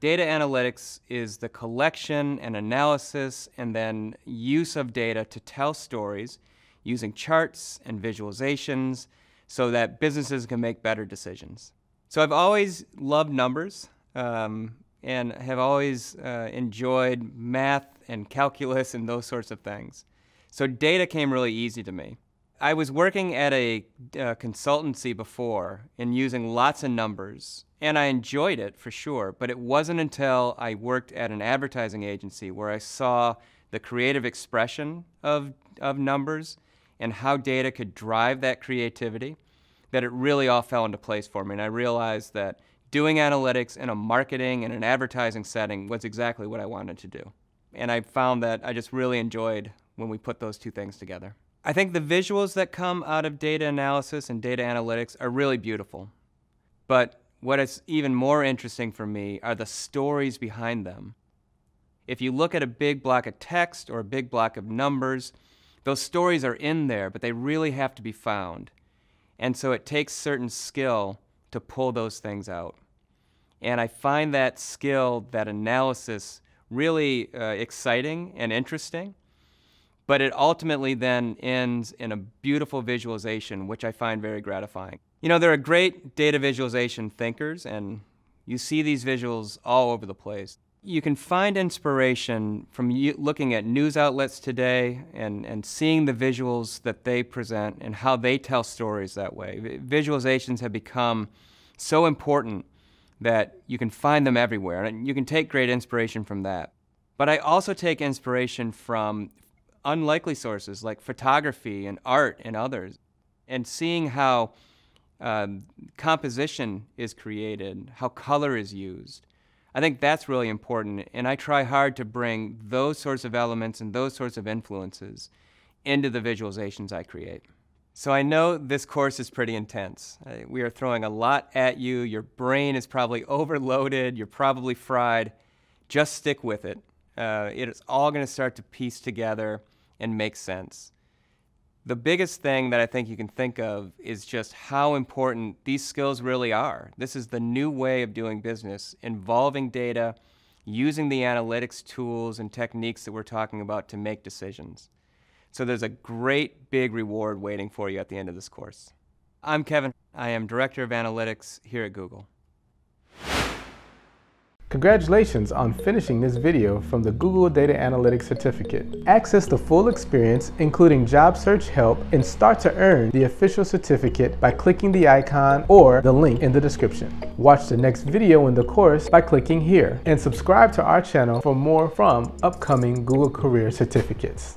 Data analytics is the collection and analysis and then use of data to tell stories using charts and visualizations so that businesses can make better decisions. So I've always loved numbers um, and have always uh, enjoyed math and calculus and those sorts of things. So data came really easy to me. I was working at a uh, consultancy before and using lots of numbers, and I enjoyed it for sure. But it wasn't until I worked at an advertising agency where I saw the creative expression of, of numbers and how data could drive that creativity that it really all fell into place for me. And I realized that doing analytics in a marketing and an advertising setting was exactly what I wanted to do. And I found that I just really enjoyed when we put those two things together. I think the visuals that come out of data analysis and data analytics are really beautiful. But what is even more interesting for me are the stories behind them. If you look at a big block of text or a big block of numbers, those stories are in there, but they really have to be found. And so it takes certain skill to pull those things out. And I find that skill, that analysis, really uh, exciting and interesting. But it ultimately then ends in a beautiful visualization, which I find very gratifying. You know, there are great data visualization thinkers, and you see these visuals all over the place. You can find inspiration from looking at news outlets today and, and seeing the visuals that they present and how they tell stories that way. Visualizations have become so important that you can find them everywhere, and you can take great inspiration from that. But I also take inspiration from unlikely sources like photography and art and others, and seeing how um, composition is created, how color is used. I think that's really important, and I try hard to bring those sorts of elements and those sorts of influences into the visualizations I create. So I know this course is pretty intense. We are throwing a lot at you. Your brain is probably overloaded. You're probably fried. Just stick with it. Uh, it's all going to start to piece together and make sense. The biggest thing that I think you can think of is just how important these skills really are. This is the new way of doing business, involving data, using the analytics tools and techniques that we're talking about to make decisions. So there's a great big reward waiting for you at the end of this course. I'm Kevin. I am Director of Analytics here at Google. Congratulations on finishing this video from the Google Data Analytics Certificate. Access the full experience, including job search help, and start to earn the official certificate by clicking the icon or the link in the description. Watch the next video in the course by clicking here, and subscribe to our channel for more from upcoming Google Career Certificates.